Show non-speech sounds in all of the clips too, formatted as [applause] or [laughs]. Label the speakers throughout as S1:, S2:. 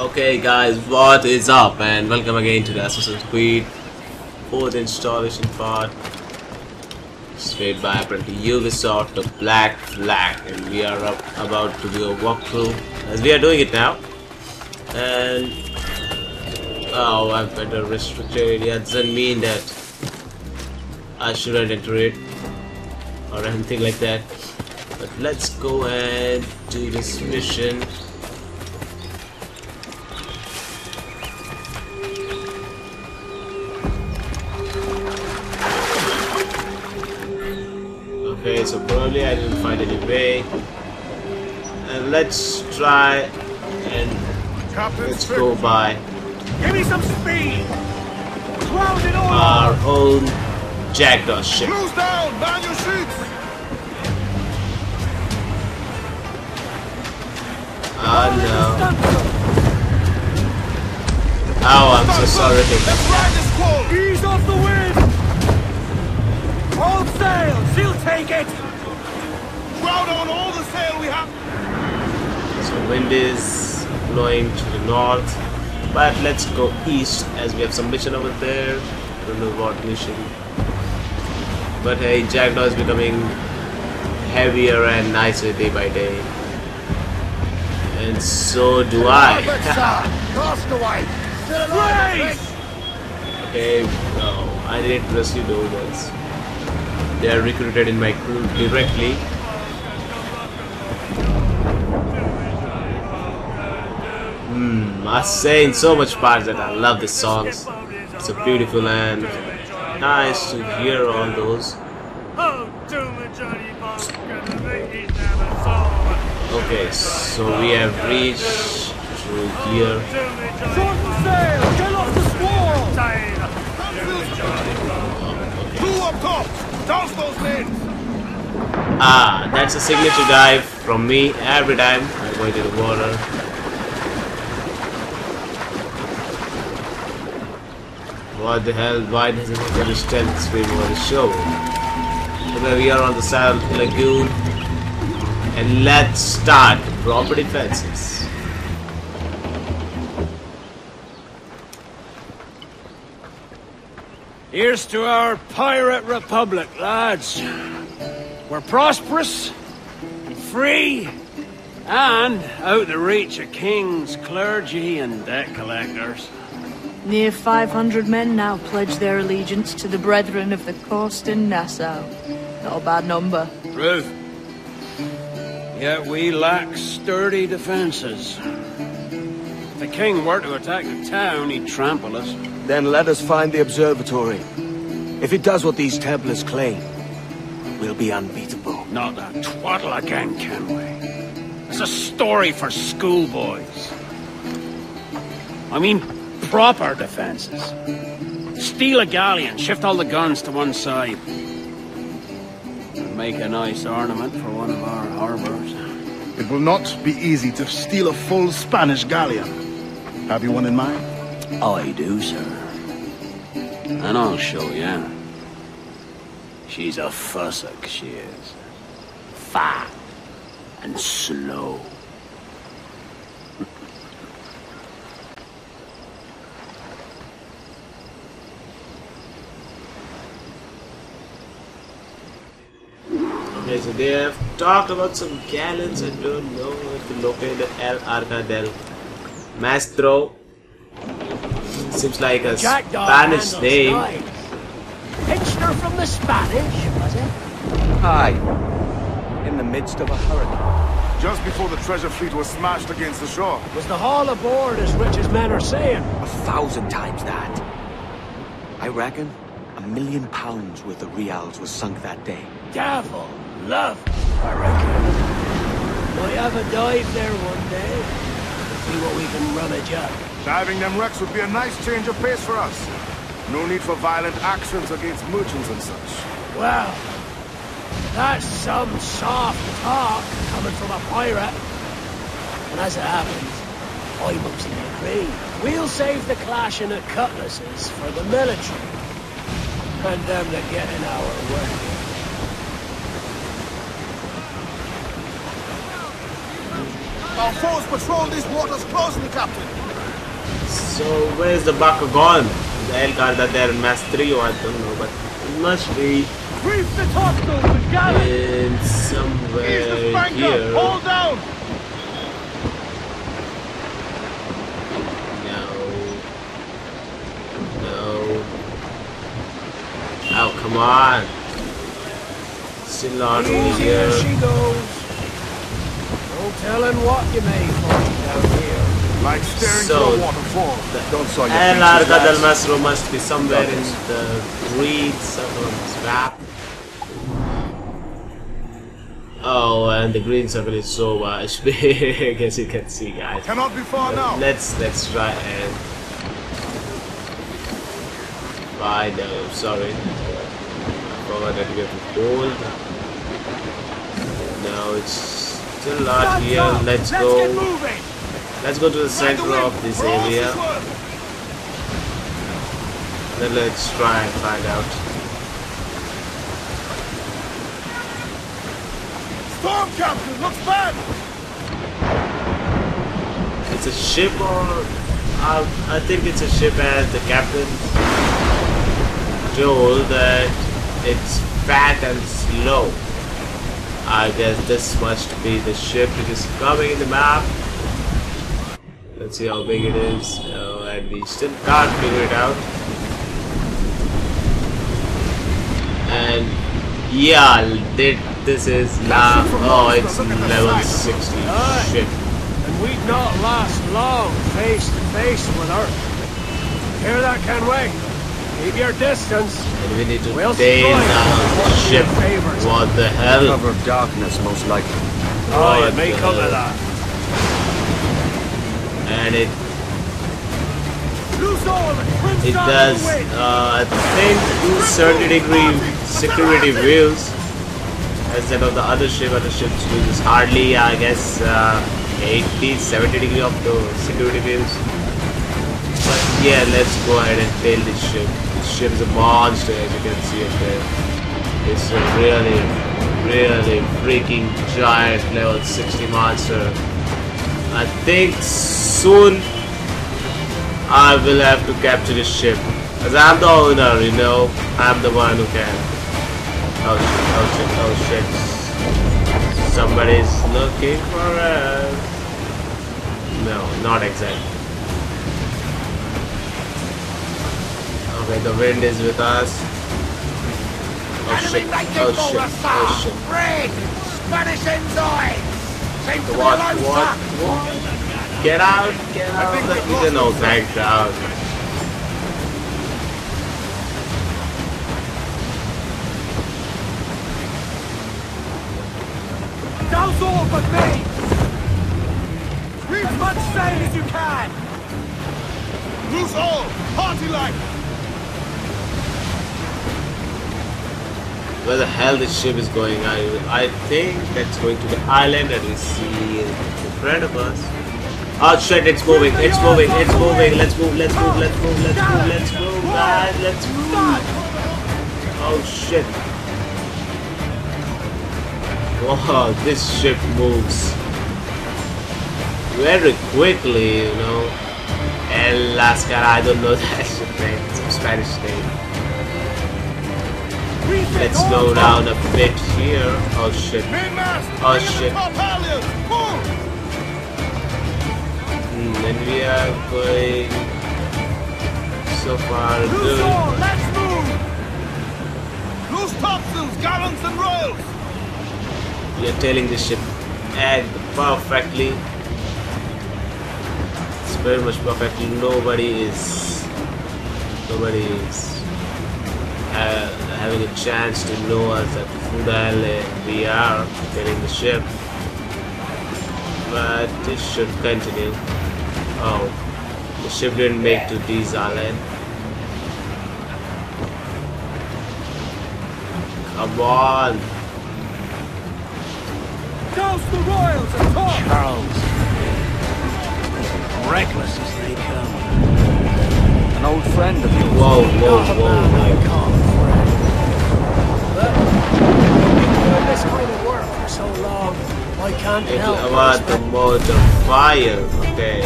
S1: Okay guys, what is up and welcome again to the Assassin's Creed 4th installation part. Straight by apparently Ubisoft the Black Flag and we are up about to do a walkthrough as we are doing it now. And oh I've entered restricted area. Doesn't mean that I shouldn't enter it or anything like that. But let's go and do this mission probably I didn't find any way. And let's try and
S2: Captain
S1: let's go by
S2: Give me some speed! Ground in order!
S1: our own Jackdaw ship.
S2: Close down! Man your sheets!
S1: Oh ah, no. Oh, I'm so sorry.
S2: Let's ride this squall! Ease off the wind! Hold sail! She'll take it! Crowd on all the sail we have!
S1: So wind is blowing to the north. But let's go east as we have some mission over there. I don't know what mission. But hey, Jackdaw is becoming heavier and nicer day by day. And so do I. [laughs]
S2: Castaway! Still alive!
S1: okay, no, I didn't rescue those ones. They are recruited in my crew directly. Hmm, I say so much parts that I love the songs. It's a beautiful and nice to hear all those. Okay, so we have reached through here.
S2: Shorten sail! Get off the squall! Two up top! Douse those men!
S1: Ah, that's a signature dive from me every time I go into the water. What the hell? Why doesn't it get a stealth screen over the show? Okay, we are on the South Lagoon. And let's start proper defenses.
S3: Here's to our pirate republic, lads. We're prosperous, free, and out of the reach of kings, clergy, and debt collectors.
S4: Near 500 men now pledge their allegiance to the Brethren of the Coast in Nassau. Not a bad number.
S3: Truth. Yet we lack sturdy defenses. If the king were to attack the town, he'd trample us.
S5: Then let us find the observatory. If it does what these Templars claim, we'll be unbeatable.
S3: Not that twaddle again, can we? It's a story for schoolboys. I mean, proper defenses. Steal a galleon, shift all the guns to one side. And make a nice ornament for one of our harbors.
S6: It will not be easy to steal a full Spanish galleon. Have you one in mind?
S3: I do, sir. And I'll show you. She's a fussock, she is. Fat and slow.
S1: Okay, so they have talked about some gallons. I don't know if to locate El Arca del Maestro. Seems like a
S7: Jackdaw
S1: Spanish
S7: handles
S1: name.
S7: died. Pitched her from the Spanish, was it?
S5: Aye. In the midst of a hurricane.
S2: Just before the treasure fleet was smashed against the shore.
S7: Was the haul aboard as rich as men are saying?
S5: A thousand times that. I reckon a million pounds worth of reals was sunk that day.
S7: Devil, love, I reckon. Might have a dive there one day. See what we can rummage up.
S2: Diving them wrecks would be a nice change of pace for us. No need for violent actions against merchants and such.
S7: Well, that's some soft talk coming from a pirate. And as it happens, I mostly agree. We'll save the clashing of cutlasses for the military. And them that get in our way.
S2: Our foes patrol these waters closely, Captain.
S1: So where's the Baka gone? The Elgar that they're in Mass 3 or I don't know, but it must be
S2: the hostiles and galley!
S1: in somewhere here.
S6: Hold down!
S1: No. No. Oh, come on. Still over here.
S7: she goes. No telling what you may find here.
S6: Like staring
S1: So,
S6: to a waterfall.
S5: Don't saw your
S1: El
S5: features,
S1: Arca del
S5: lads.
S1: Maestro must be somewhere in the green circle of this map. Oh, and the green circle is so much [laughs] big as you can see, guys.
S6: Cannot be far now.
S1: Let's let's try and find. Uh, sorry, I forgot that we have to hold. No, it's still not here. Let's
S2: Let's
S1: go. Let's go to the center of this area. Then let's try and find out.
S6: Storm captain, looks bad!
S1: It's a ship or uh, I think it's a ship as the captain told that it's fat and slow. I guess this must be the ship which is coming in the map. Let's see how big it is. Oh, and we still can't figure it out. And yeah, thi- this is now. Oh, it's level 60
S7: Aye.
S1: ship.
S7: And we'd not last long face to face with her. Hear that, Kenway? Keep your distance.
S1: And we need to
S7: We'll
S1: tail
S7: destroy it.
S1: down ship.
S7: Favors.
S1: What the hell?
S5: Cover of darkness, most likely.
S7: Oh,
S1: What
S7: it may
S1: the
S7: come to that.
S1: And it
S2: Loose all and brimstone
S1: it does uh, I think do 30 degree security views instead of the other ship. Other ships this hardly I guess uh, 80 70 degree of the security views. But yeah, let's go ahead and tail this ship. This ship is a monster as you can see it there. It's a really, really freaking giant level 60 monster. I think soon I will have to capture this ship. As I'm the owner, you know, I'm the one who can. Oh shit, oh shit, oh shit. Somebody's looking for us. No, not exactly. Okay, the wind is with us. Oh shit, oh shit, oh shit.
S2: Spanish ensign! Seems to be
S1: What,
S2: a
S1: what, what? Get out, get out.
S6: think
S1: Let
S6: we've
S1: me
S6: lost
S1: thanks out.
S2: Douse all but me! As much sail as you can!
S6: Loose all! Party like!
S1: Where the hell this ship is going? I I think that's going to the island that we see in front of us. Oh shit, it's moving, it's moving, it's moving. Let's move, let's move, let's move, let's move, let's move, guys, let's move. Oh shit. Wow, this ship moves very quickly, you know. El Lascar, I don't know [laughs] that ship name, a Spanish name. Let's slow down a bit here. Oh shit. Oh,
S6: bring in the
S1: shit.
S6: top halyards! Pull!
S1: Hmm, and we are going so far good.
S2: Let's move!
S6: Loose topsails, gallants and royals!
S1: We are tailing the ship and perfectly. It's very much perfectly. Nobody is nobody is having a chance to know us at who the hell uh, we are tailing the ship. But this should continue. Oh, the ship didn't make to Dee's Island. Come on.
S2: Douse the royals and talk!
S3: Charles. Reckless as they come.
S5: An old friend of yours.
S1: Whoa, whoa, whoa, whoa.
S7: I can't
S1: It's
S7: help
S1: about the mode of fire, okay.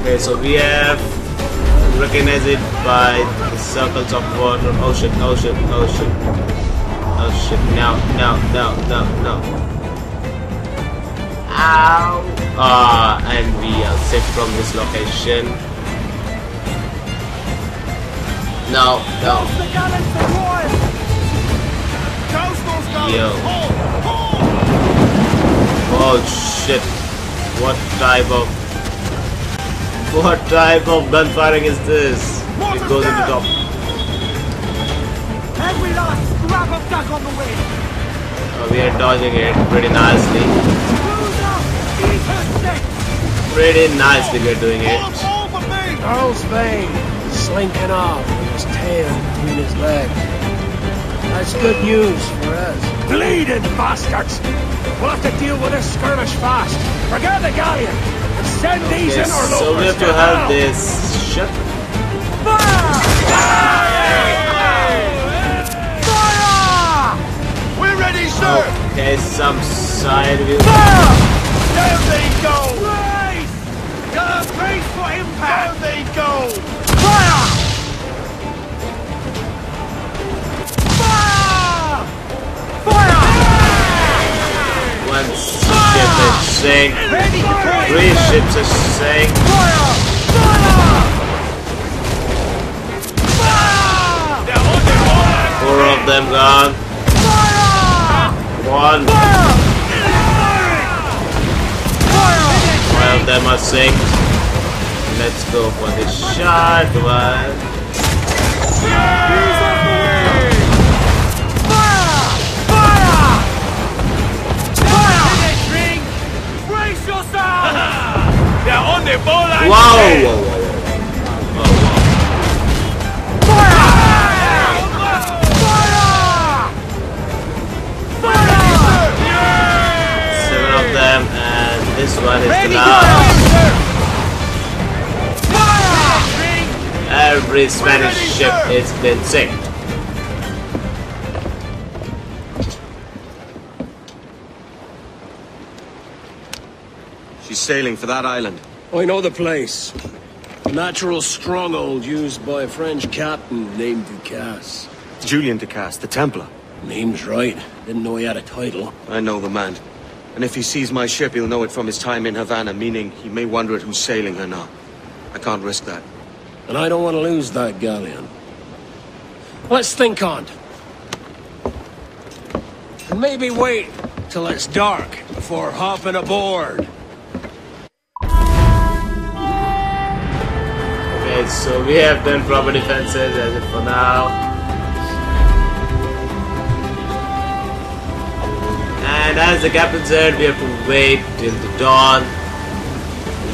S1: Okay, so we have recognized it by the circles of water. Oh shit, oh shit, oh shit. Oh shit, no, no, no, no, no. Ow! Ah, and we are safe from this location. No, no. Yo.
S2: Hold! Hold!
S1: Oh shit. What type of what type of gunfiring is this? It goes into top.
S2: Every last scrap of duck on the way!
S1: Oh, we are dodging it pretty nicely.
S2: Cruise up! Eat her sick!
S1: Pretty nicely we're doing it.
S2: All for
S7: Vane, slinking off with his tail between his legs. That's good news for us. Bleeding bastards! We'll have to deal with this skirmish fast. Forget the galleon and send these
S1: Yes,
S7: interlopers
S1: so we have to
S7: hell.
S1: have this ship.
S2: Fire! Fire! We're ready, sir!
S1: Okay, some side view. Fire!
S2: There they go! Brace! Uh, brace for impact! There they go! Fire! Fire! Play!
S1: Three ships are!
S2: On!
S1: Four of them gone. One. Five of them are sank. Let's go for the shot one.
S2: They're on their ball line!
S1: Wow! Whoa, whoa, whoa.
S2: Fire! Fire! Fire!
S1: Seven of them, and this one is the
S2: Ready,
S1: last.
S2: Fire!
S1: Every Spanish
S2: Ready,
S1: ship
S2: sir.
S1: is been sinked.
S5: Sailing for that island.
S7: I know the place. A natural stronghold used by a French captain named Ducasse.
S5: Julien du Casse, the Templar.
S7: Name's right. Didn't know he had a title.
S5: I know the man. And if he sees my ship, he'll know it from his time in Havana, meaning he may wonder at who's sailing her now. I can't risk that.
S7: And I don't want to lose that galleon. Let's think on it. And maybe wait till it's dark before hopping aboard.
S1: So we have done proper defenses as it for now. And as the captain said, we have to wait till the dawn.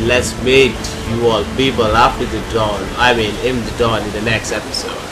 S1: Let's meet you all people after the dawn. I mean, in the dawn in the next episode.